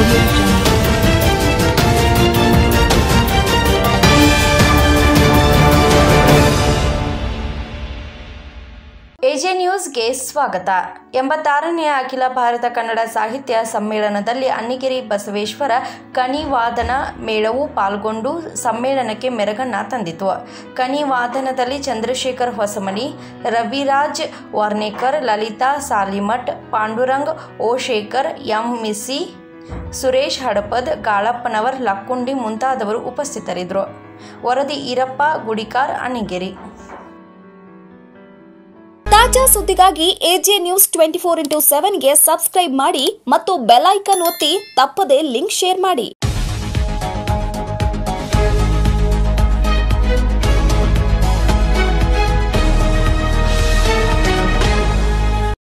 AJ ನ್ಯೂಸ್ಗೆ ಸ್ವಾಗತ. ಎಂಬತ್ತಾರನೆಯ ಅಖಿಲ ಭಾರತ ಕನ್ನಡ ಸಾಹಿತ್ಯ ಸಮ್ಮೇಳನದಲ್ಲಿ ಅನ್ನಿಗಿರಿ ಬಸವೇಶ್ವರ ಕನಿವಾದನ ಮೇಳವು ಪಾಲ್ಗೊಂಡು ಸಮ್ಮೇಳನಕ್ಕೆ ಮೆರಗನ್ನ ತಂದಿತು. ಕನಿವಾದನದಲ್ಲಿ ಚಂದ್ರಶೇಖರ್ ಹೊಸಮನಿ, ರವಿರಾಜ್ ವಾರ್ನೇಕರ್, ಲಲಿತಾ ಸಾಲಿಮಠ್, ಪಾಂಡುರಂಗ್ ಓಶೇಖರ್ ಎಂ ಮಿಸಿ ಸುರೇಶ್ ಹಡಪದ್, ಗಾಳಪ್ಪನವರ್, ಲಕ್ಕುಂಡಿ ಮುಂತಾದವರು ಉಪಸ್ಥಿತರಿದ್ದರು. ವರದಿ ಈರಪ್ಪ, ಗುಡಿಕಾರ್, ಅಣಿಗೇರಿ. ತಾಜಾ ಸುದ್ದಿಗಾಗಿ AJ news twenty four into ಸೆವೆನ್ಗೆ subscribe ಮಾಡಿ ಮತ್ತು ಬೆಲ್ ಐಕನ್ ಒತ್ತಿ ತಪ್ಪದೇ ಲಿಂಕ್ ಶೇರ್ ಮಾಡಿ.